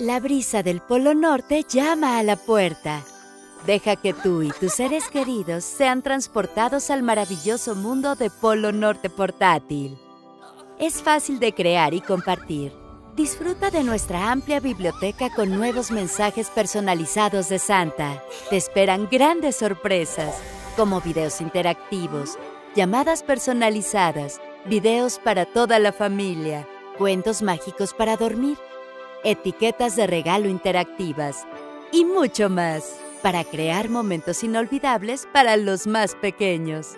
La brisa del Polo Norte llama a la puerta. Deja que tú y tus seres queridos sean transportados al maravilloso mundo de Polo Norte portátil. Es fácil de crear y compartir. Disfruta de nuestra amplia biblioteca con nuevos mensajes personalizados de Santa. Te esperan grandes sorpresas, como videos interactivos, llamadas personalizadas, videos para toda la familia, cuentos mágicos para dormir, etiquetas de regalo interactivas y mucho más para crear momentos inolvidables para los más pequeños.